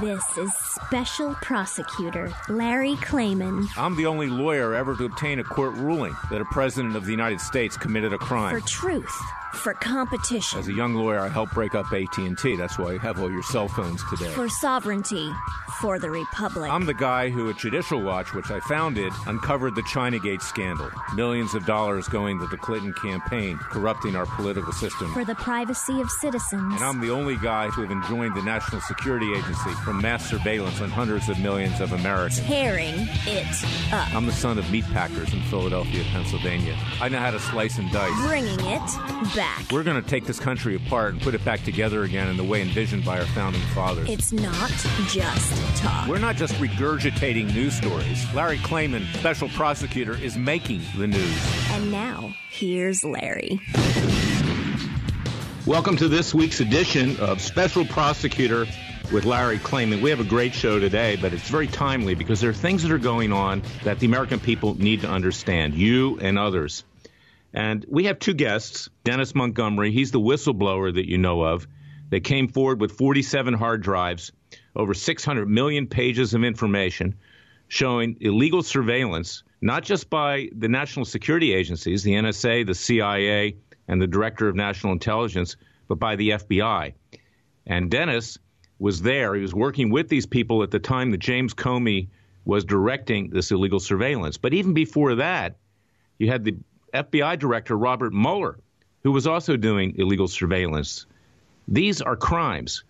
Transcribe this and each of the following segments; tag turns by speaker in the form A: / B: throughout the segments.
A: This is Special Prosecutor Larry Klayman.
B: I'm the only lawyer ever to obtain a court ruling that a president of the United States committed a crime.
A: For truth, for competition.
B: As a young lawyer, I helped break up AT&T. That's why you have all your cell phones today.
A: For sovereignty, for the Republic.
B: I'm the guy who at Judicial Watch, which I founded, uncovered the Chinagate scandal. Millions of dollars going to the Clinton campaign, corrupting our political system.
A: For the privacy of citizens.
B: And I'm the only guy to have enjoined the National Security Agency from mass surveillance on hundreds of millions of Americans.
A: Tearing it up.
B: I'm the son of meatpackers in Philadelphia, Pennsylvania. I know how to slice and dice.
A: Bringing it back.
B: We're going to take this country apart and put it back together again in the way envisioned by our founding fathers.
A: It's not just talk.
B: We're not just regurgitating news stories. Larry Klayman, special prosecutor, is making the news.
A: And now, here's Larry.
C: Welcome to this week's edition of Special Prosecutor with Larry Klayman. We have a great show today, but it's very timely because there are things that are going on that the American people need to understand, you and others. And we have two guests Dennis Montgomery, he's the whistleblower that you know of. that came forward with 47 hard drives, over 600 million pages of information showing illegal surveillance, not just by the national security agencies, the NSA, the CIA, and the Director of National Intelligence, but by the FBI. And Dennis was there. He was working with these people at the time that James Comey was directing this illegal surveillance. But even before that, you had the FBI Director Robert Mueller, who was also doing illegal surveillance. These are crimes,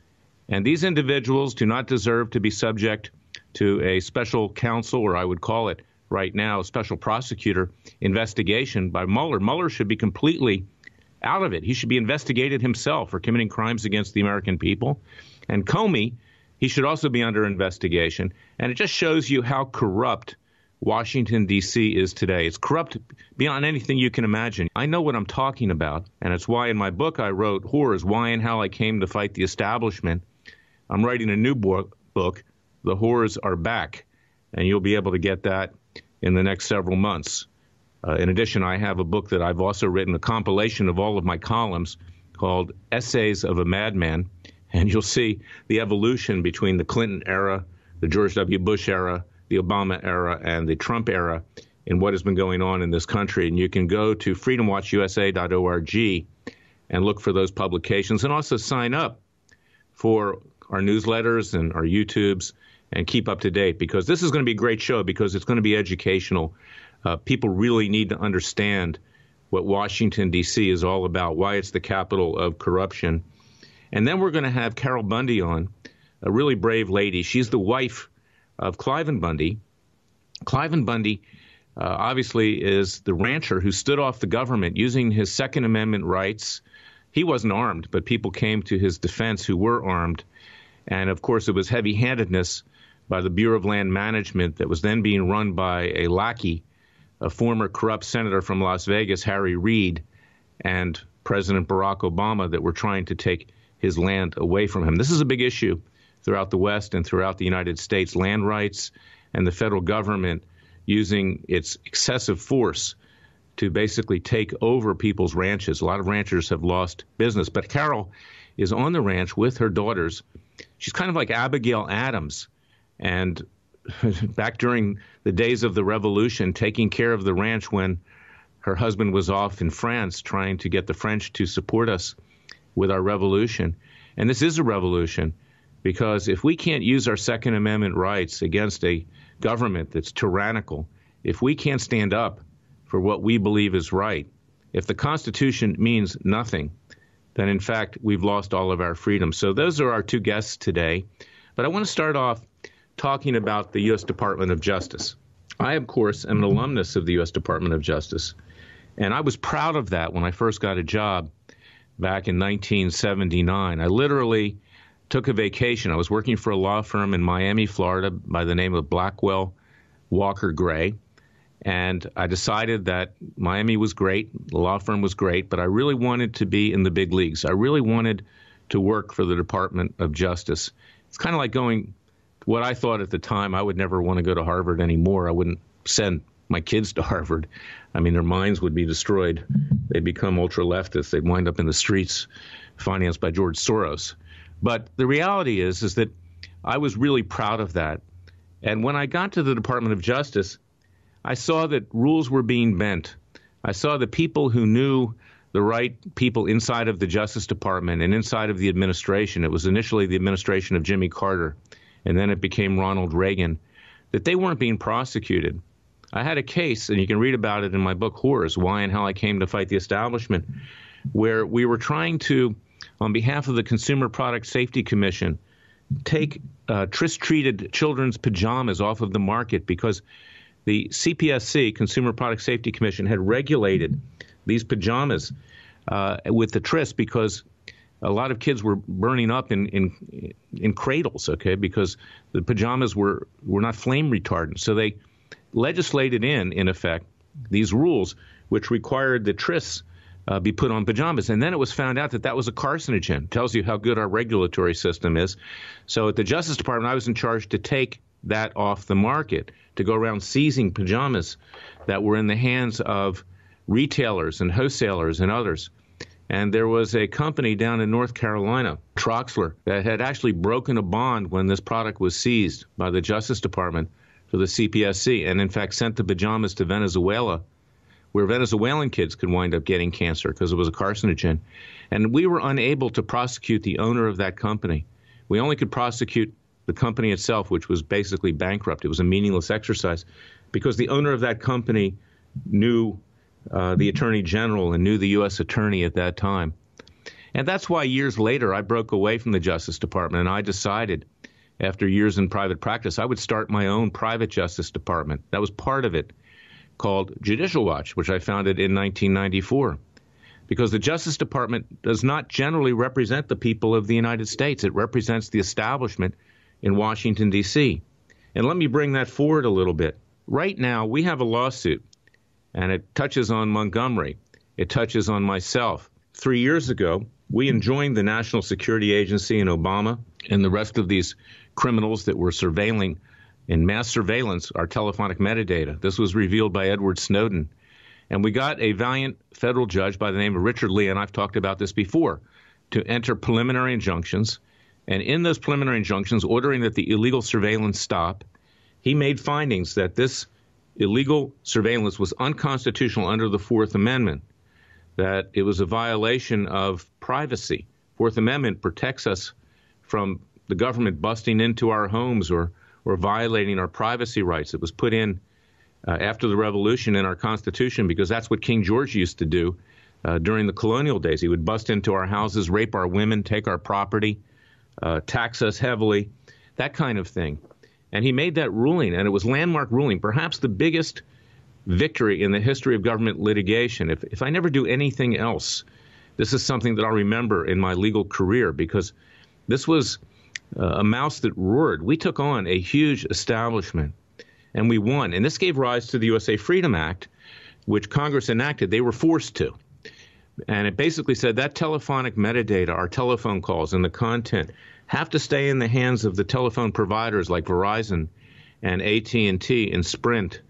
C: and these individuals do not deserve to be subject to a special counsel, or I would call it right now, a special prosecutor investigation by Mueller. Mueller should be completely out of it. He should be investigated himself for committing crimes against the American people. And Comey, he should also be under investigation. And it just shows you how corrupt Washington, D.C. is today. It's corrupt beyond anything you can imagine. I know what I'm talking about, and it's why in my book I wrote Whores Why and How I Came to Fight the Establishment. I'm writing a new book, book The Whores Are Back, and you'll be able to get that in the next several months. Uh, in addition, I have a book that I've also written, a compilation of all of my columns called Essays of a Madman, and you'll see the evolution between the Clinton era, the George W. Bush era, the Obama era and the Trump era in what has been going on in this country. And you can go to freedomwatchusa.org and look for those publications and also sign up for our newsletters and our YouTubes and keep up to date because this is going to be a great show because it's going to be educational. Uh, people really need to understand what Washington, D.C. is all about, why it's the capital of corruption. And then we're going to have Carol Bundy on, a really brave lady. She's the wife of Cliven Bundy. Cliven Bundy uh, obviously is the rancher who stood off the government using his Second Amendment rights. He wasn't armed, but people came to his defense who were armed. And of course, it was heavy handedness by the Bureau of Land Management that was then being run by a lackey, a former corrupt senator from Las Vegas, Harry Reid, and President Barack Obama that were trying to take his land away from him. This is a big issue throughout the West and throughout the United States, land rights and the federal government using its excessive force to basically take over people's ranches. A lot of ranchers have lost business, but Carol is on the ranch with her daughters. She's kind of like Abigail Adams, and back during the days of the revolution, taking care of the ranch when her husband was off in France trying to get the French to support us with our revolution. And this is a revolution. Because if we can't use our Second Amendment rights against a government that's tyrannical, if we can't stand up for what we believe is right, if the Constitution means nothing, then in fact we've lost all of our freedom. So those are our two guests today. But I want to start off talking about the U.S. Department of Justice. I, of course, am an alumnus of the U.S. Department of Justice. And I was proud of that when I first got a job back in 1979. I literally took a vacation. I was working for a law firm in Miami, Florida by the name of Blackwell Walker Gray. And I decided that Miami was great, the law firm was great, but I really wanted to be in the big leagues. I really wanted to work for the Department of Justice. It's kind of like going, what I thought at the time, I would never want to go to Harvard anymore. I wouldn't send my kids to Harvard. I mean, their minds would be destroyed. They'd become ultra leftists. They'd wind up in the streets financed by George Soros. But the reality is, is that I was really proud of that. And when I got to the Department of Justice, I saw that rules were being bent. I saw the people who knew the right people inside of the Justice Department and inside of the administration. It was initially the administration of Jimmy Carter, and then it became Ronald Reagan, that they weren't being prosecuted. I had a case, and you can read about it in my book, Whores Why and How I Came to Fight the Establishment, where we were trying to, on behalf of the Consumer Product Safety Commission, take uh, treated children's pajamas off of the market because the CPSC, Consumer Product Safety Commission, had regulated these pajamas uh, with the tris because a lot of kids were burning up in, in in cradles, okay, because the pajamas were were not flame retardant. So they legislated in, in effect, these rules which required the tris uh, be put on pajamas. And then it was found out that that was a carcinogen. Tells you how good our regulatory system is. So at the Justice Department, I was in charge to take that off the market, to go around seizing pajamas that were in the hands of retailers and wholesalers and others. And there was a company down in North Carolina, Troxler, that had actually broken a bond when this product was seized by the Justice Department for the CPSC, and in fact sent the pajamas to Venezuela, where Venezuelan kids could wind up getting cancer because it was a carcinogen. And we were unable to prosecute the owner of that company. We only could prosecute the company itself, which was basically bankrupt. It was a meaningless exercise because the owner of that company knew uh, the attorney general and knew the U.S. attorney at that time. And that's why years later I broke away from the Justice Department and I decided, after years in private practice, I would start my own private Justice Department. That was part of it, called Judicial Watch, which I founded in 1994. Because the Justice Department does not generally represent the people of the United States, it represents the establishment in Washington, D.C. And let me bring that forward a little bit. Right now, we have a lawsuit, and it touches on Montgomery. It touches on myself. Three years ago, we enjoined the National Security Agency and Obama and the rest of these criminals that were surveilling in mass surveillance our telephonic metadata. This was revealed by Edward Snowden. And we got a valiant federal judge by the name of Richard Leon, and I've talked about this before, to enter preliminary injunctions and in those preliminary injunctions, ordering that the illegal surveillance stop, he made findings that this illegal surveillance was unconstitutional under the Fourth Amendment, that it was a violation of privacy. Fourth Amendment protects us from the government busting into our homes or, or violating our privacy rights. It was put in uh, after the Revolution in our Constitution because that's what King George used to do uh, during the colonial days. He would bust into our houses, rape our women, take our property uh, tax us heavily, that kind of thing. And he made that ruling, and it was landmark ruling, perhaps the biggest victory in the history of government litigation. If, if I never do anything else, this is something that I'll remember in my legal career because this was uh, a mouse that roared. We took on a huge establishment and we won. And this gave rise to the USA Freedom Act, which Congress enacted. They were forced to. And it basically said that telephonic metadata, our telephone calls and the content, have to stay in the hands of the telephone providers like Verizon and AT&T and Sprint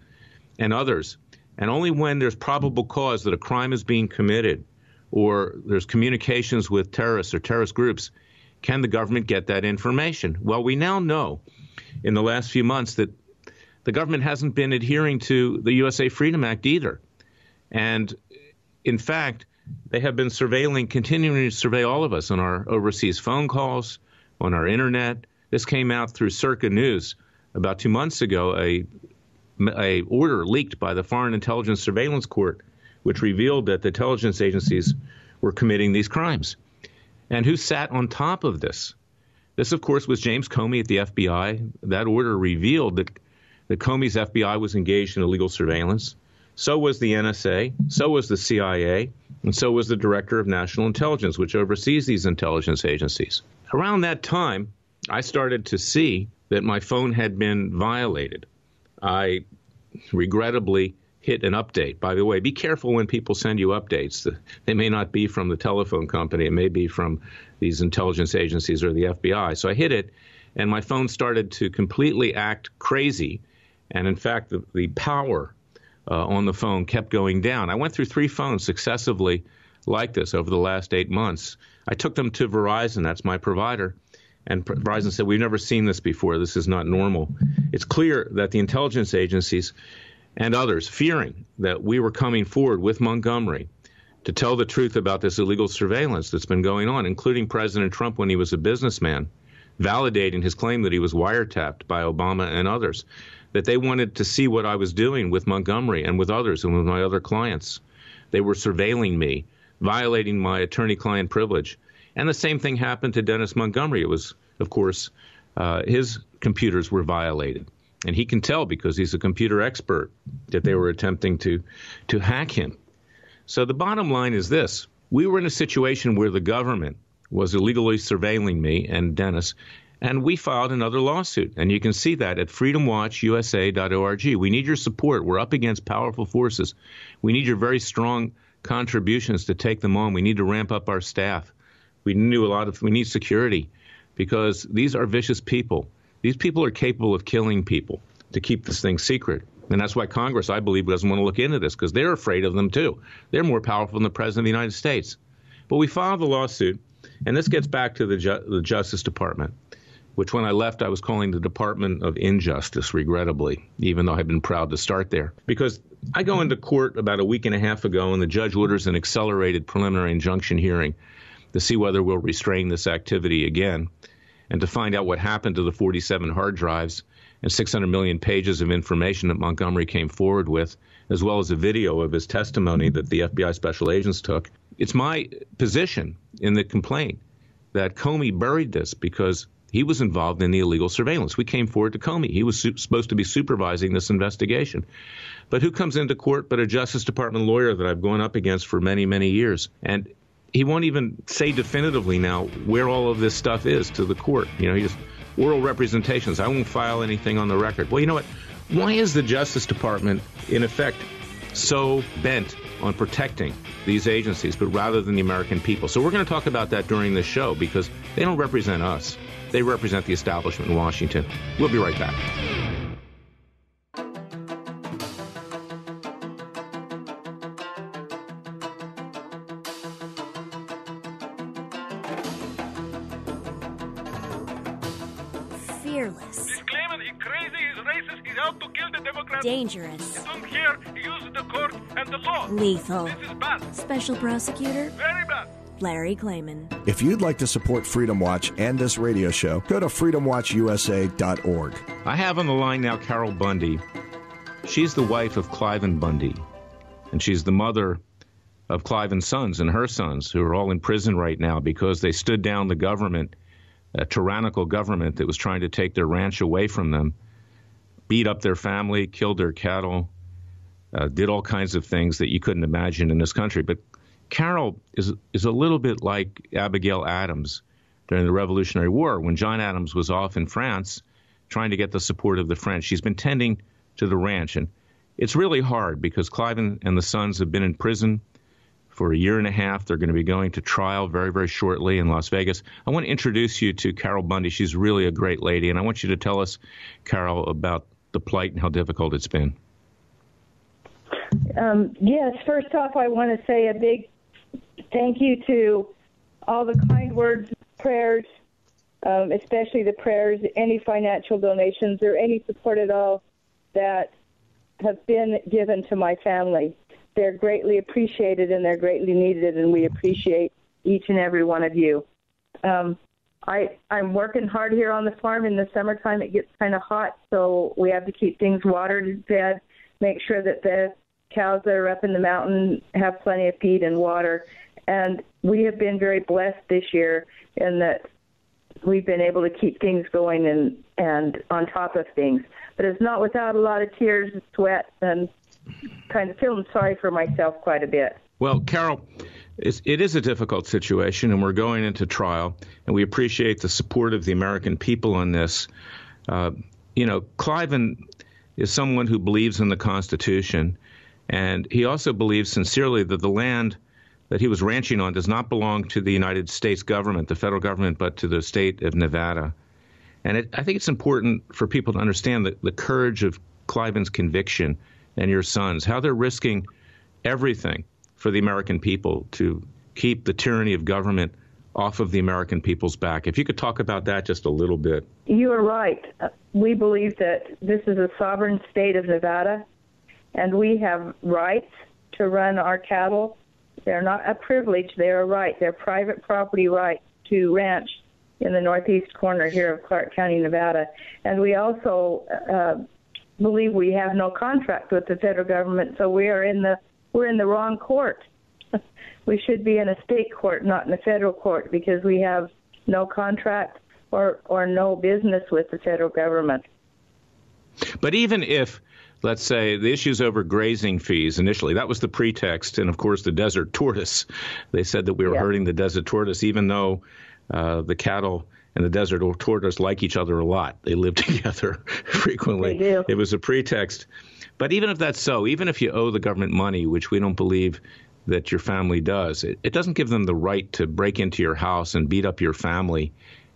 C: and others. And only when there's probable cause that a crime is being committed or there's communications with terrorists or terrorist groups can the government get that information. Well, we now know in the last few months that the government hasn't been adhering to the USA Freedom Act either. And in fact, they have been surveilling, continuing to survey all of us on our overseas phone calls, on our internet. This came out through Circa News about two months ago. A, a order leaked by the Foreign Intelligence Surveillance Court, which revealed that the intelligence agencies were committing these crimes. And who sat on top of this? This, of course, was James Comey at the FBI. That order revealed that, that Comey's FBI was engaged in illegal surveillance. So was the NSA. So was the CIA. And so was the Director of National Intelligence, which oversees these intelligence agencies. Around that time, I started to see that my phone had been violated. I regrettably hit an update. By the way, be careful when people send you updates. They may not be from the telephone company, it may be from these intelligence agencies or the FBI. So I hit it, and my phone started to completely act crazy. And in fact, the, the power uh, on the phone kept going down. I went through three phones successively like this over the last eight months. I took them to Verizon, that's my provider, And Verizon said, We've never seen this before. This is not normal. It's clear that the intelligence agencies and others, fearing that we were coming forward with Montgomery to tell the truth about this illegal surveillance that's been going on, including President Trump when he was a businessman, validating his claim that he was wiretapped by Obama and others, that they wanted to see what I was doing with Montgomery and with others and with my other clients. They were surveilling me, violating my attorney client privilege. And the same thing happened to Dennis Montgomery. It was, of course, uh, his computers were violated. And he can tell because he's a computer expert that they were attempting to, to hack him. So the bottom line is this we were in a situation where the government was illegally surveilling me and Dennis, and we filed another lawsuit. And you can see that at freedomwatchusa.org. We need your support. We're up against powerful forces. We need your very strong contributions to take them on. We need to ramp up our staff. We knew a lot of we need security because these are vicious people. These people are capable of killing people to keep this thing secret. And that's why Congress, I believe, doesn't want to look into this because they're afraid of them too. They're more powerful than the President of the United States. But we filed the lawsuit, and this gets back to the, Ju- the Justice Department, which when I left, I was calling the Department of Injustice, regrettably, even though I've been proud to start there. Because I go into court about a week and a half ago, and the judge orders an accelerated preliminary injunction hearing to see whether we'll restrain this activity again and to find out what happened to the 47 hard drives and 600 million pages of information that Montgomery came forward with, as well as a video of his testimony that the FBI special agents took. It's my position in the complaint that Comey buried this because he was involved in the illegal surveillance. We came forward to Comey. He was su- supposed to be supervising this investigation. But who comes into court but a Justice Department lawyer that I've gone up against for many, many years? And he won't even say definitively now where all of this stuff is to the court. You know, he just oral representations. I won't file anything on the record. Well, you know what? Why is the Justice Department, in effect, so bent on protecting these agencies, but rather than the American people? So we're going to talk about that during this show because they don't represent us. They represent the establishment in Washington. We'll be right back.
A: Lethal.
D: This is bad,
A: Special Prosecutor
D: very bad.
A: Larry Klayman.
E: If you'd like to support Freedom Watch and this radio show, go to freedomwatchusa.org.
C: I have on the line now Carol Bundy. She's the wife of Cliven Bundy, and she's the mother of Cliven's sons and her sons, who are all in prison right now because they stood down the government, a tyrannical government that was trying to take their ranch away from them, beat up their family, killed their cattle, uh, did all kinds of things that you couldn't imagine in this country. But Carol is is a little bit like Abigail Adams during the Revolutionary War when John Adams was off in France trying to get the support of the French. She's been tending to the ranch, and it's really hard because Cliven and the sons have been in prison for a year and a half. They're going to be going to trial very, very shortly in Las Vegas. I want to introduce you to Carol Bundy. She's really a great lady, and I want you to tell us, Carol, about the plight and how difficult it's been.
F: Um, yes, first off, I want to say a big thank you to all the kind words, prayers, um, especially the prayers, any financial donations, or any support at all that have been given to my family. They're greatly appreciated and they're greatly needed, and we appreciate each and every one of you. Um, I, I'm working hard here on the farm. In the summertime, it gets kind of hot, so we have to keep things watered and fed, make sure that the cows that are up in the mountain have plenty of feed and water. And we have been very blessed this year in that we've been able to keep things going and, and on top of things. But it's not without a lot of tears and sweat and kind of feeling sorry for myself quite a bit.
C: Well, Carol, it's, it is a difficult situation, and we're going into trial, and we appreciate the support of the American people on this. Uh, you know, Cliven is someone who believes in the Constitution, and he also believes sincerely that the land that he was ranching on does not belong to the United States government, the federal government, but to the state of Nevada. And it, I think it's important for people to understand the, the courage of Cliven's conviction and your sons, how they're risking everything for the American people to keep the tyranny of government off of the American people's back. If you could talk about that just a little bit.
F: You are right. Uh, we believe that this is a sovereign state of Nevada, and we have rights to run our cattle. They're not a privilege, they're a right. They're private property rights to ranch in the northeast corner here of Clark County, Nevada. And we also uh, believe we have no contract with the federal government, so we are in the we're in the wrong court. we should be in a state court, not in a federal court, because we have no contract or or no business with the federal government.
C: But even if let's say the issues over grazing fees initially that was the pretext and of course the desert tortoise they said that we were yeah. hurting the desert tortoise even though uh, the cattle and the desert tortoise like each other a lot. They live together frequently.
F: They do.
C: It was a pretext. But even if that's so, even if you owe the government money, which we don't believe that your family does, it, it doesn't give them the right to break into your house and beat up your family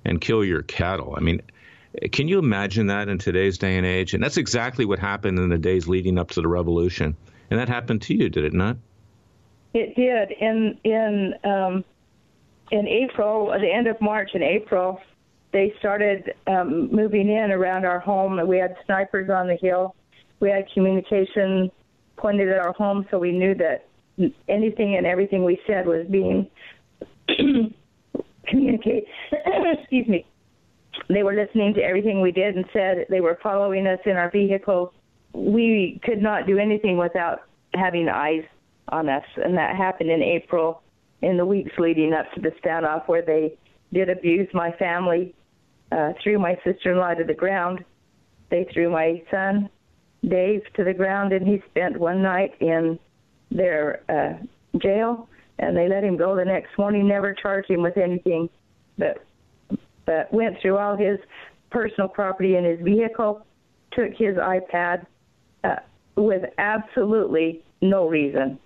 C: and kill your cattle. I mean, can you imagine that in today's day and age? And that's exactly what happened in the days leading up to the revolution. And that happened to you, did it not?
F: It did. In in um, in April, at the end of March and April, they started um, moving in around our home. We had snipers on the hill. We had communication pointed at our home, so we knew that anything and everything we said was being communicated. Excuse me. They were listening to everything we did and said. They were following us in our vehicle. We could not do anything without having eyes on us, and that happened in April in the weeks leading up to the standoff where they did abuse my family, uh, threw my sister-in-law to the ground. They threw my son, Dave, to the ground, and he spent one night in their uh, jail. And they let him go the next morning. Never charged him with anything, but but went through all his personal property in his vehicle, took his iPad uh, with absolutely no reason.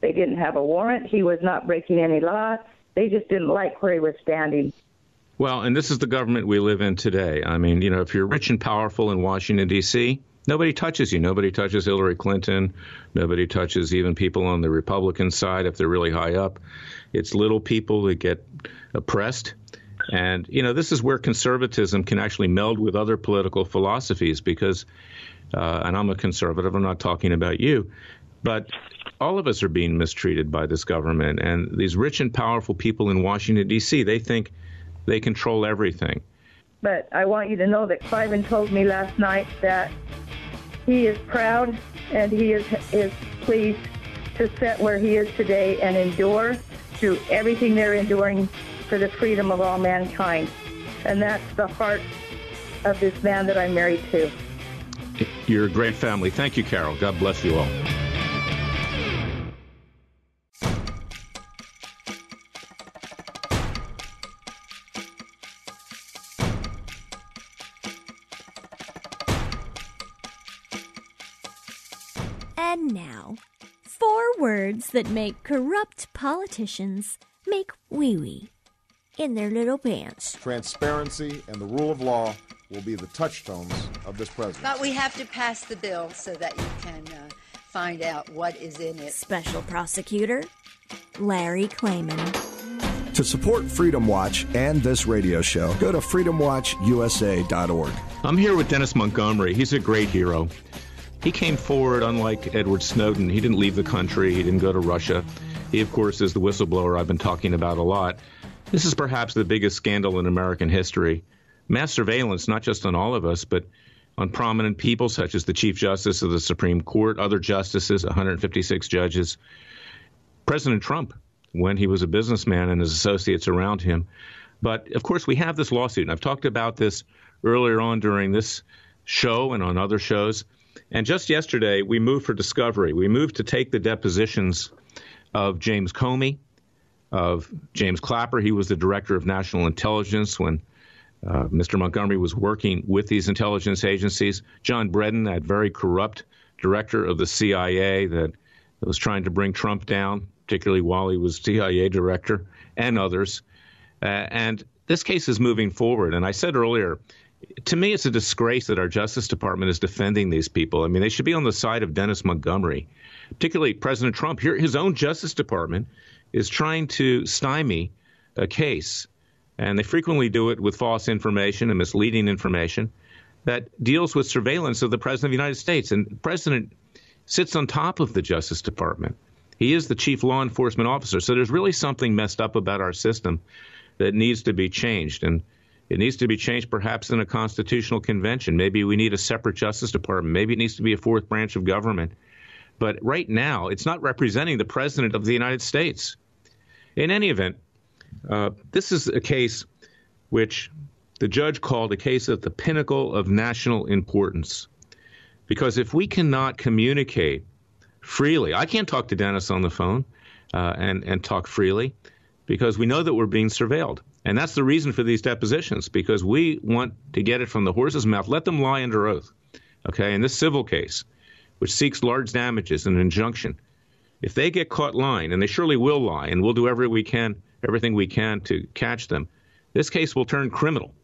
F: They didn't have a warrant. He was not breaking any law. They just didn't like where he was standing.
C: Well, and this is the government we live in today. I mean, you know, if you're rich and powerful in Washington, D.C., nobody touches you. Nobody touches Hillary Clinton. Nobody touches even people on the Republican side if they're really high up. It's little people that get oppressed. And, you know, this is where conservatism can actually meld with other political philosophies because, uh, and I'm a conservative, I'm not talking about you, but all of us are being mistreated by this government. And these rich and powerful people in Washington, D.C., they think they control everything.
F: But I want you to know that Cliven told me last night that he is proud and he is, is pleased to sit where he is today and endure through everything they're enduring for the freedom of all mankind. And that's the heart of this man that I'm married to.
C: You're a great family. Thank you, Carol. God bless you all.
A: And now, four words that make corrupt politicians make wee wee in their little pants.
G: Transparency and the rule of law will be the touchstones of this presidency.
H: But we have to pass the bill so that you can uh, find out what is in it.
A: Special Prosecutor Larry Klayman.
E: To support Freedom Watch and this radio show, go to freedomwatchusa.org.
C: I'm here with Dennis Montgomery. He's a great hero. He came forward, unlike Edward Snowden. He didn't leave the country, he didn't go to Russia. He, of course, is the whistleblower I've been talking about a lot. This is perhaps the biggest scandal in American history. Mass surveillance, not just on all of us, but on prominent people such as the Chief Justice of the Supreme Court, other justices, 156 judges, President Trump, when he was a businessman and his associates around him. But of course, we have this lawsuit, and I've talked about this earlier on during this show and on other shows. And just yesterday, we moved for discovery. We moved to take the depositions of James Comey, of James Clapper. He was the director of national intelligence when uh, Mr. Montgomery was working with these intelligence agencies. John Brennan, that very corrupt director of the CIA that, that was trying to bring Trump down, particularly while he was CIA director, and others. Uh, and this case is moving forward. And I said earlier, to me, it's a disgrace that our Justice Department is defending these people. I mean, they should be on the side of Dennis Montgomery, particularly President Trump. Here, his own Justice Department is trying to stymie a case, and they frequently do it with false information and misleading information that deals with surveillance of the President of the United States. And the President sits on top of the Justice Department. He is the chief law enforcement officer. So there's really something messed up about our system that needs to be changed. And it needs to be changed perhaps in a constitutional convention. Maybe we need a separate Justice Department. Maybe it needs to be a fourth branch of government. But right now, it's not representing the President of the United States. In any event, uh, this is a case which the judge called a case at the pinnacle of national importance. Because if we cannot communicate freely, I can't talk to Dennis on the phone uh, and, and talk freely because we know that we're being surveilled. And that's the reason for these depositions, because we want to get it from the horse's mouth. Let them lie under oath. Okay, in this civil case, which seeks large damages and an injunction, if they get caught lying, and they surely will lie, and we'll do every we can, everything we can to catch them, this case will turn criminal.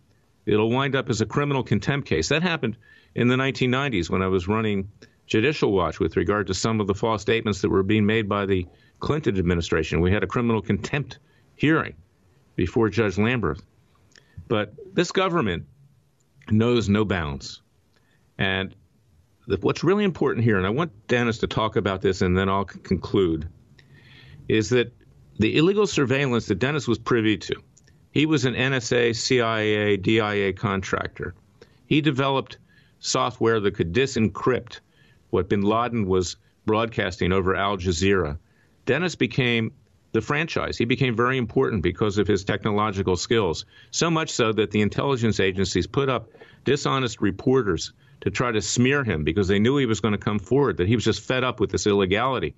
C: It'll wind up as a criminal contempt case. That happened in the 1990s when I was running Judicial Watch with regard to some of the false statements that were being made by the Clinton administration. We had a criminal contempt hearing before Judge Lamberth. But this government knows no bounds. And what's really important here, and I want Dennis to talk about this and then I'll conclude, is that the illegal surveillance that Dennis was privy to, he was an NSA, CIA, DIA contractor. He developed software that could disencrypt what bin Laden was broadcasting over Al Jazeera. Dennis became the franchise. He became very important because of his technological skills. So much so that the intelligence agencies put up dishonest reporters to try to smear him because they knew he was going to come forward, that he was just fed up with this illegality.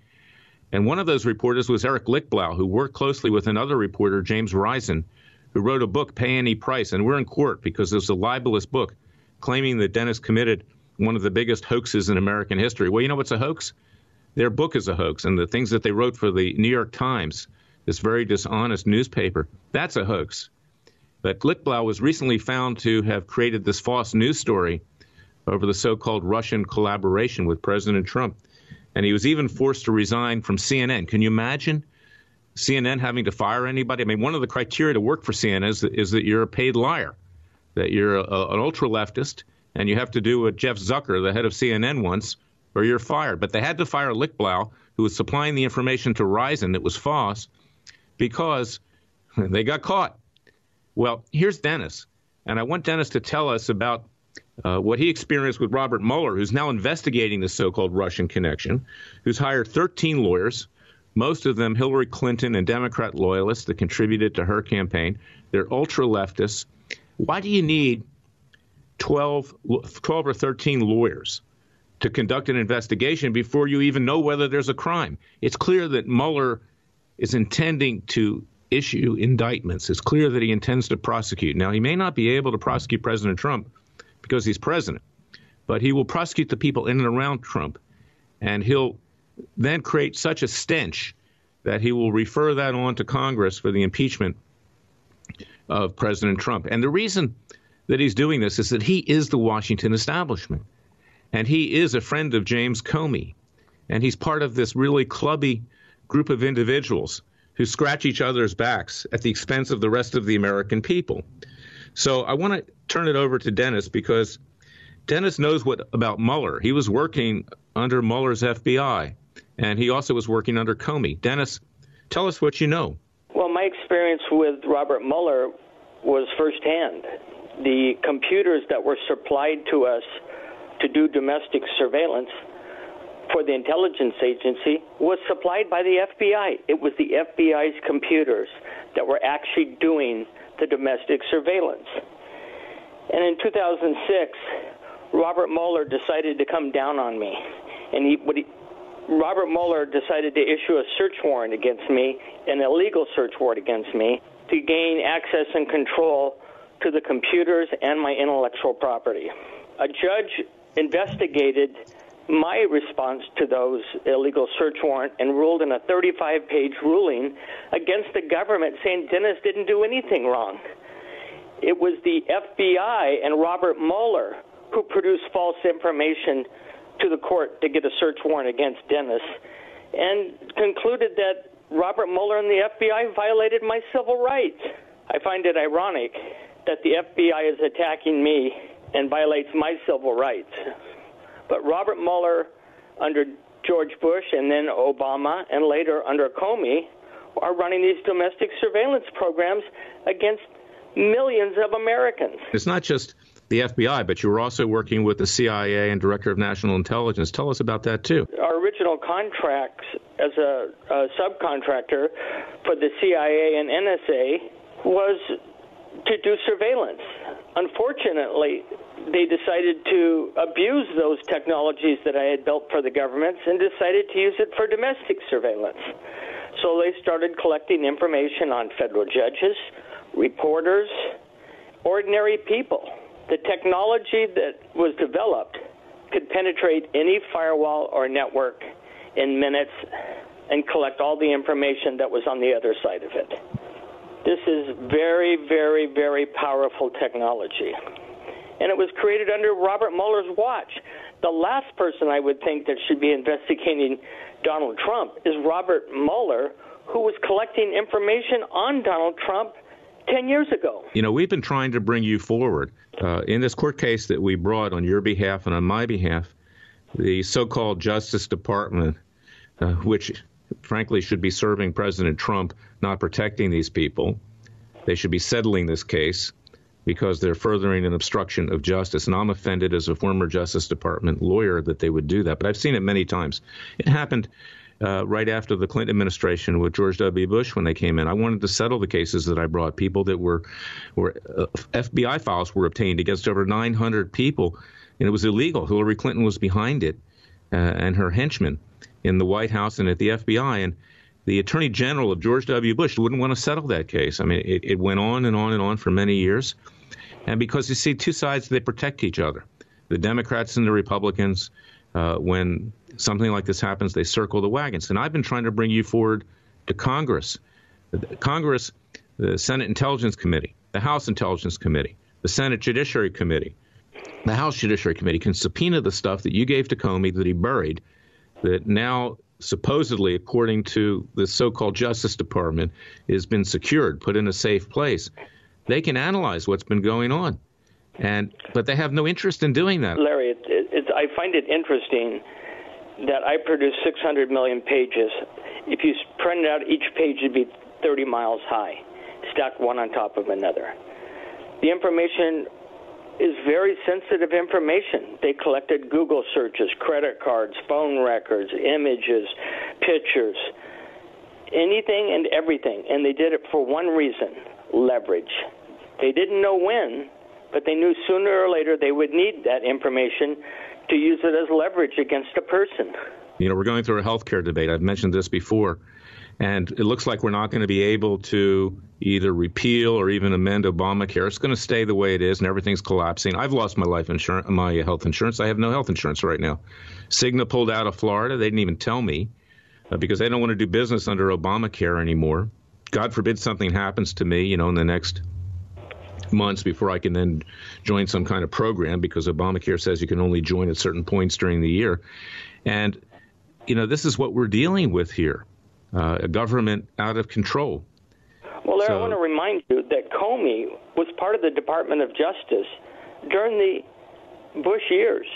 C: And one of those reporters was Eric Lichtblau, who worked closely with another reporter, James Risen, who wrote a book, Pay Any Price. And we're in court because it was a libelous book claiming that Dennis committed one of the biggest hoaxes in American history. Well, you know what's a hoax? Their book is a hoax, and the things that they wrote for the New York Times, this very dishonest newspaper, that's a hoax. But Lichtblau was recently found to have created this false news story over the so called Russian collaboration with President Trump. And he was even forced to resign from CNN. Can you imagine CNN having to fire anybody? I mean, one of the criteria to work for CNN is, is that you're a paid liar, that you're a, an ultra leftist, and you have to do what Jeff Zucker, the head of CNN, once or you're fired. But they had to fire Lichtblau, who was supplying the information to Risen that was false, because they got caught. Well, here's Dennis, and I want Dennis to tell us about uh, what he experienced with Robert Mueller, who's now investigating the so-called Russian connection, who's hired 13 lawyers, most of them Hillary Clinton and Democrat loyalists that contributed to her campaign. They're ultra leftists. Why do you need 12, 12 or 13 lawyers to conduct an investigation before you even know whether there's a crime. It's clear that Mueller is intending to issue indictments. It's clear that he intends to prosecute. Now, he may not be able to prosecute President Trump because he's president, but he will prosecute the people in and around Trump. And he'll then create such a stench that he will refer that on to Congress for the impeachment of President Trump. And the reason that he's doing this is that he is the Washington establishment. And he is a friend of James Comey. And he's part of this really clubby group of individuals who scratch each other's backs at the expense of the rest of the American people. So I want to turn it over to Dennis because Dennis knows what about Mueller. He was working under Mueller's FBI, and he also was working under Comey. Dennis, tell us what you know.
I: Well, my experience with Robert Mueller was firsthand. The computers that were supplied to us to do domestic surveillance for the intelligence agency was supplied by the FBI. It was the FBI's computers that were actually doing the domestic surveillance. And in 2006, Robert Mueller decided to come down on me. And he, he, Robert Mueller decided to issue a search warrant against me, an illegal search warrant against me, to gain access and control to the computers and my intellectual property. A judge investigated my response to those illegal search warrant and ruled in a 35 page ruling against the government saying Dennis didn't do anything wrong. It was the FBI and Robert Mueller who produced false information to the court to get a search warrant against Dennis and concluded that Robert Mueller and the FBI violated my civil rights. I find it ironic that the FBI is attacking me and violates my civil rights. But Robert Mueller, under George Bush and then Obama, and later under Comey, are running these domestic surveillance programs against millions of Americans.
C: It's not just the FBI, but you were also working with the CIA and Director of National Intelligence. Tell us about that, too.
I: Our original contracts as a, a subcontractor for the CIA and NSA was to do surveillance. Unfortunately, they decided to abuse those technologies that I had built for the governments and decided to use it for domestic surveillance. So they started collecting information on federal judges, reporters, ordinary people. The technology that was developed could penetrate any firewall or network in minutes and collect all the information that was on the other side of it. This is very, very, very powerful technology. And it was created under Robert Mueller's watch. The last person I would think that should be investigating Donald Trump is Robert Mueller, who was collecting information on Donald Trump 10 years ago.
C: You know, we've been trying to bring you forward. Uh, in this court case that we brought on your behalf and on my behalf, the so called Justice Department, uh, which frankly should be serving President Trump, not protecting these people, they should be settling this case because they're furthering an obstruction of justice. And I'm offended as a former Justice Department lawyer that they would do that. But I've seen it many times. It happened uh, right after the Clinton administration with George W. Bush when they came in. I wanted to settle the cases that I brought. People that were, were uh, FBI files were obtained against over 900 people, and it was illegal. Hillary Clinton was behind it, uh, and her henchmen in the White House and at the FBI. And the Attorney General of George W. Bush wouldn't want to settle that case. I mean, it, it went on and on and on for many years. And because you see, two sides, they protect each other. The Democrats and the Republicans, uh, when something like this happens, they circle the wagons. And I've been trying to bring you forward to Congress. Congress, the Senate Intelligence Committee, the House Intelligence Committee, the Senate Judiciary Committee, the House Judiciary Committee can subpoena the stuff that you gave to Comey that he buried, that now supposedly, according to the so-called Justice Department, has been secured, put in a safe place. They can analyze what's been going on, and but they have no interest in doing that.
I: Larry, it, it, I find it interesting that I produce 600 million pages. If you printed out each page, it'd be 30 miles high, stacked one on top of another. The information is very sensitive information. They collected Google searches, credit cards, phone records, images, pictures, anything and everything. And they did it for one reason leverage. They didn't know when, but they knew sooner or later they would need that information to use it as leverage against a person.
C: You know, we're going through a healthcare debate. I've mentioned this before. And it looks like we're not going to be able to either repeal or even amend Obamacare. It's going to stay the way it is, and everything's collapsing. I've lost my life insurance, my health insurance. I have no health insurance right now. Cigna pulled out of Florida. They didn't even tell me uh, because they don't want to do business under Obamacare anymore. God forbid something happens to me, you know, in the next months before I can then join some kind of program because Obamacare says you can only join at certain points during the year. And, you know, this is what we're dealing with here uh, a government out of control.
I: Well, Larry, so, I want to remind you that Comey was part of the Department of Justice during the Bush years.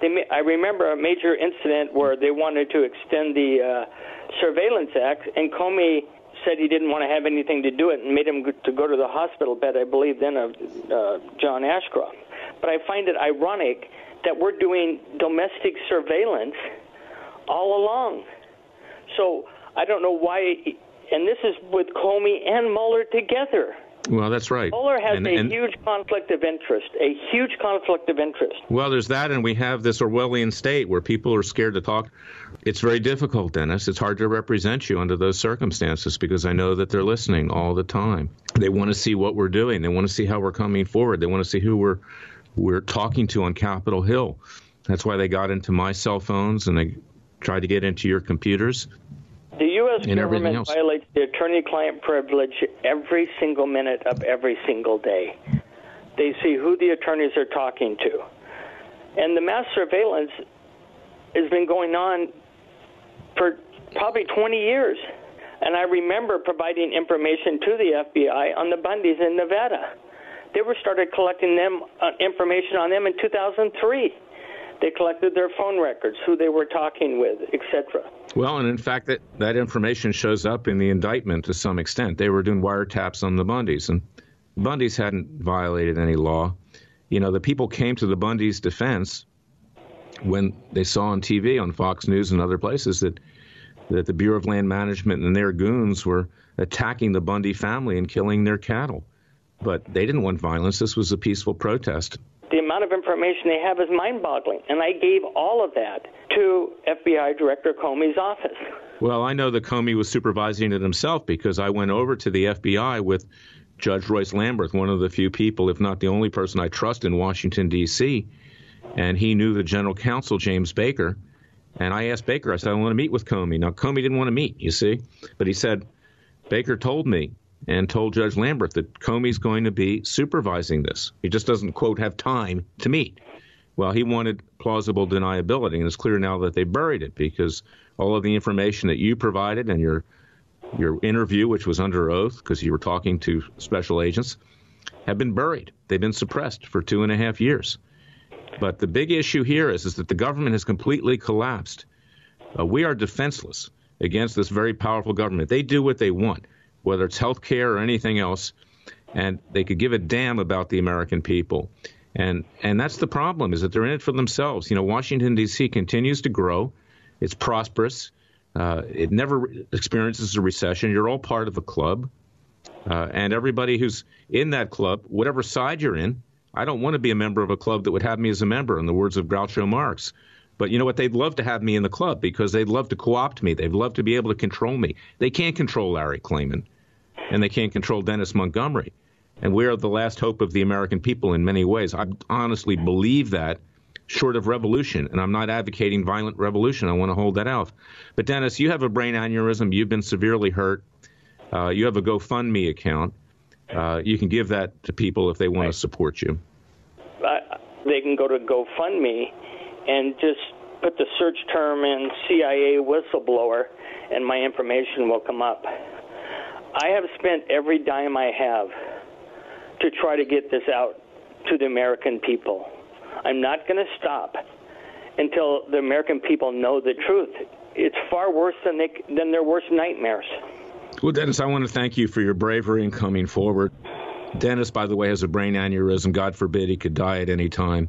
I: They, I remember a major incident where they wanted to extend the uh, Surveillance Act, and Comey said he didn't want to have anything to do it and made him to go to the hospital bed, I believe, then of uh, John Ashcroft. But I find it ironic that we're doing domestic surveillance all along. So I don't know why, and this is with Comey and Mueller together.
C: Well, that's right.
I: Mueller has
C: and,
I: a and, huge conflict of interest, a huge conflict of interest.
C: Well, there's that, and we have this Orwellian state where people are scared to talk. It's very difficult, Dennis. It's hard to represent you under those circumstances because I know that they're listening all the time. They want to see what we're doing. They want to see how we're coming forward. They want to see who we're we're talking to on Capitol Hill. That's why they got into my cell phones and they tried to get into your computers.
I: The U.S. government violates the attorney client privilege every single minute of every single day. They see who the attorneys are talking to. And the mass surveillance has been going on for probably 20 years. And I remember providing information to the FBI on the Bundys in Nevada. They were started collecting them uh, information on them in 2003. They collected their phone records, who they were talking with, etc.
C: Well, and in fact, that, that information shows up in the indictment to some extent. They were doing wiretaps on the Bundys, and Bundys hadn't violated any law. You know, the people came to the Bundys' defense when they saw on TV, on Fox News and other places, that that the Bureau of Land Management and their goons were attacking the Bundy family and killing their cattle. But they didn't want violence. This was a peaceful protest.
I: Amount of information they have is mind boggling. And I gave all of that to FBI Director Comey's office.
C: Well, I know that Comey was supervising it himself because I went over to the FBI with Judge Royce Lamberth, one of the few people, if not the only person I trust in Washington, D.C. And he knew the general counsel, James Baker. And I asked Baker, I said, I want to meet with Comey. Now, Comey didn't want to meet, you see. But he said, Baker told me and told Judge Lamberth that Comey's going to be supervising this. He just doesn't, quote, have time to meet. Well, he wanted plausible deniability, and it's clear now that they buried it because all of the information that you provided and your your interview, which was under oath because you were talking to special agents, have been buried. They've been suppressed for two and a half years. But the big issue here is, is that the government has completely collapsed. Uh, we are defenseless against this very powerful government. They do what they want, whether it's health care or anything else, and they could give a damn about the American people. And and that's the problem is that they're in it for themselves. You know, Washington D.C. continues to grow. It's prosperous. Uh, it never experiences a recession. You're all part of a club. Uh, and everybody who's in that club, whatever side you're in, I don't want to be a member of a club that would have me as a member, in the words of Groucho Marx. But you know what? They'd love to have me in the club because they'd love to co opt me. They'd love to be able to control me. They can't control Larry Klayman, and they can't control Dennis Montgomery. And we are the last hope of the American people in many ways. I honestly believe that, short of revolution. And I'm not advocating violent revolution. I want to hold that out. But Dennis, you have a brain aneurysm. You've been severely hurt. Uh, you have a GoFundMe account. Uh, you can give that to people if they want right. to support you.
I: Uh, they can go to GoFundMe and just put the search term in CIA whistleblower, and my information will come up. I have spent every dime I have to try to get this out to the American people. I'm not going to stop until the American people know the truth. It's far worse than they, than their worst nightmares.
C: Well, Dennis, I want to thank you for your bravery in coming forward. Dennis, by the way, has a brain aneurysm. God forbid he could die at any time.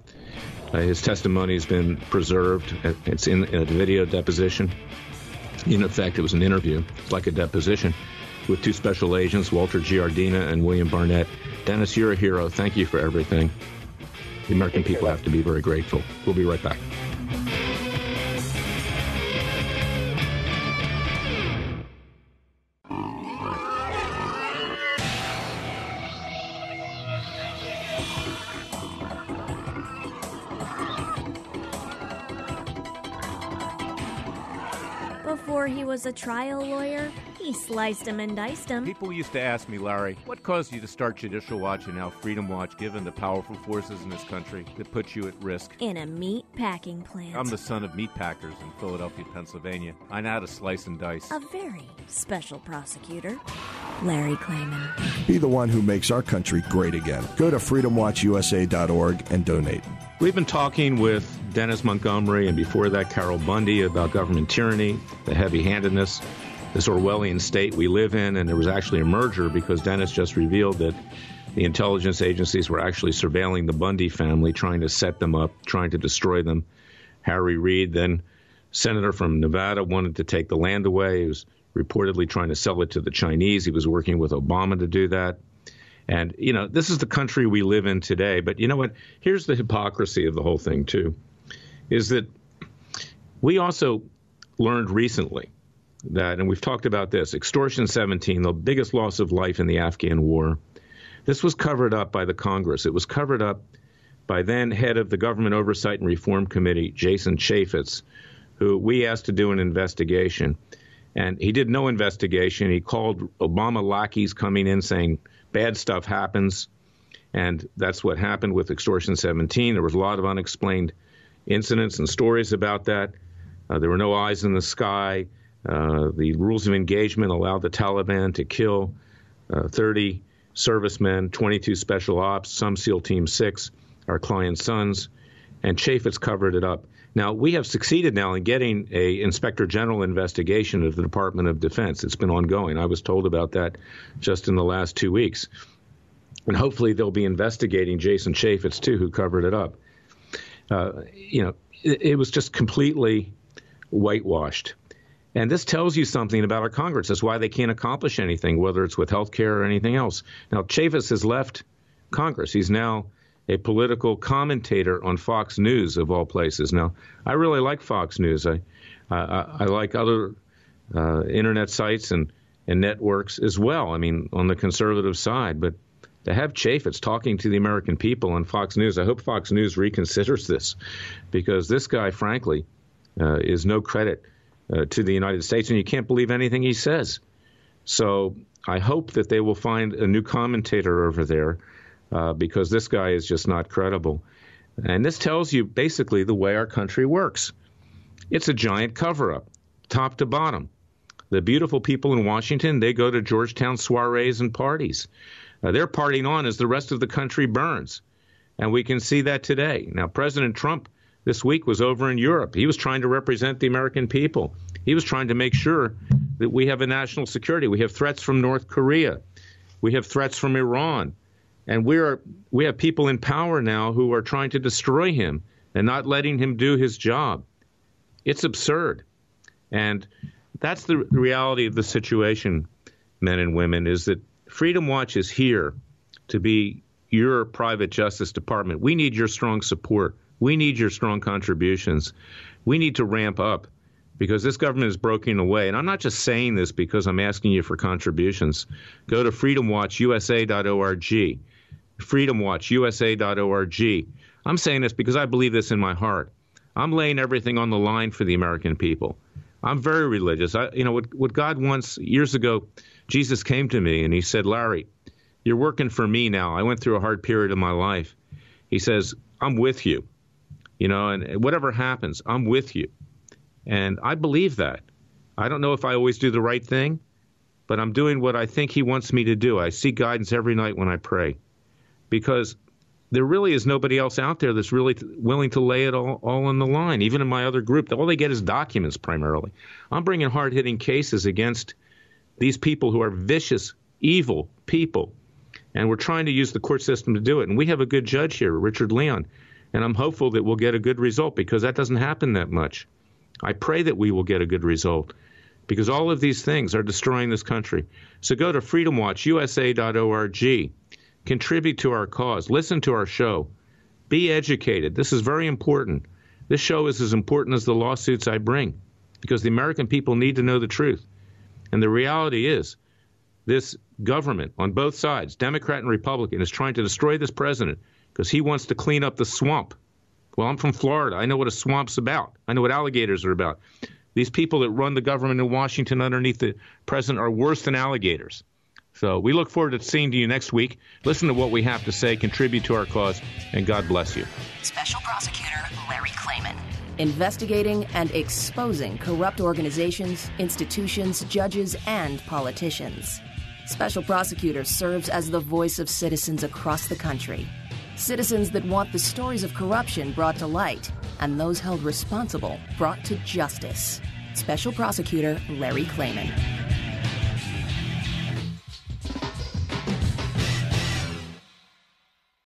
C: Uh, his testimony has been preserved. It's in a video deposition. In effect, it was an interview, it's like a deposition, with two special agents, Walter Giardina and William Barnett. Dennis, you're a hero. Thank you for everything. The American people have to be very grateful. We'll be right back.
A: Before he was a trial lawyer, he sliced him and diced him.
B: People used to ask me, Larry, what caused you to start Judicial Watch and now Freedom Watch, given the powerful forces in this country that put you at risk?
A: In a meat packing plant.
B: I'm the son of meat packers in Philadelphia, Pennsylvania. I know how to slice and dice.
A: A very special prosecutor, Larry Klayman.
E: Be the one who makes our country great again. Go to freedomwatchusa.org and donate.
C: We've been talking with Dennis Montgomery and before that Carol Bundy about government tyranny, the heavy handedness, this Orwellian state we live in. And there was actually a merger because Dennis just revealed that the intelligence agencies were actually surveilling the Bundy family, trying to set them up, trying to destroy them. Harry Reid, then senator from Nevada, wanted to take the land away. He was reportedly trying to sell it to the Chinese. He was working with Obama to do that. And, you know, this is the country we live in today. But you know what? Here's the hypocrisy of the whole thing, too is that we also learned recently that, and we've talked about this, extortion 17, the biggest loss of life in the Afghan war. This was covered up by the Congress. It was covered up by then head of the Government Oversight and Reform Committee, Jason Chaffetz, who we asked to do an investigation. And he did no investigation. He called Obama lackeys coming in saying bad stuff happens. And that's what happened with Extortion 17. There was a lot of unexplained incidents and stories about that. Uh, there were no eyes in the sky. Uh, the rules of engagement allowed the Taliban to kill uh, 30 servicemen, 22 special ops, some SEAL Team 6, our client's sons, and Chaffetz covered it up. Now, we have succeeded now in getting a inspector general investigation of the Department of Defense. It's been ongoing. I was told about that just in the last two weeks. And hopefully they'll be investigating Jason Chaffetz, too, who covered it up. Uh, you know, it, it was just completely whitewashed. And this tells you something about our Congress. That's why they can't accomplish anything, whether it's with health care or anything else. Now, Chaffetz has left Congress. He's now a political commentator on Fox News, of all places. Now, I really like Fox News. I, I, I like other uh, internet sites and, and networks as well. I mean, on the conservative side. But to have Chaffetz talking to the American people on Fox News, I hope Fox News reconsiders this because this guy, frankly, uh, is no credit – uh, to the United States, and you can't believe anything he says. So I hope that they will find a new commentator over there uh, because this guy is just not credible. And this tells you basically the way our country works. It's a giant cover up, top to bottom. The beautiful people in Washington, they go to Georgetown soirees and parties. Uh, they're partying on as the rest of the country burns. And we can see that today. Now, President Trump this week was over in Europe. He was trying to represent the American people. He was trying to make sure that we have a national security. We have threats from North Korea. We have threats from Iran. And we are we have people in power now who are trying to destroy him and not letting him do his job. It's absurd. And that's the reality of the situation, men and women, is that Freedom Watch is here to be your private justice department. We need your strong support. We need your strong contributions. We need to ramp up because this government is broken away. And I'm not just saying this because I'm asking you for contributions. Go to freedomwatchusa.org. Freedomwatchusa.org. I'm saying this because I believe this in my heart. I'm laying everything on the line for the American people. I'm very religious. I, you know what, what God wants. Years ago, Jesus came to me and he said, "Larry, you're working for me now. I went through a hard period of my life." He says, "I'm with you you know, and whatever happens, I'm with you. And I believe that. I don't know if I always do the right thing, but I'm doing what I think He wants me to do. I seek guidance every night when I pray because there really is nobody else out there that's really willing to lay it all, all on the line. Even in my other group, all they get is documents primarily. I'm bringing hard hitting cases against these people who are vicious, evil people. And we're trying to use the court system to do it. And we have a good judge here, Richard Leon and I'm hopeful that we'll get a good result because that doesn't happen that much. I pray that we will get a good result because all of these things are destroying this country. So go to freedomwatchusa.org, contribute to our cause, listen to our show, be educated. This is very important. This show is as important as the lawsuits I bring because the American people need to know the truth. And the reality is, this government on both sides, Democrat and Republican, is trying to destroy this president because he wants to clean up the swamp. Well, I'm from Florida. I know what a swamp's about. I know what alligators are about. These people that run the government in Washington underneath the president are worse than alligators. So we look forward to seeing you next week. Listen to what we have to say, contribute to our cause, and God bless you.
J: Special Prosecutor Larry Klayman. Investigating and exposing corrupt organizations, institutions, judges, and politicians. Special Prosecutor serves as the voice of citizens across the country Citizens that want the stories of corruption brought to light and those held responsible brought to justice. Special Prosecutor Larry Klayman.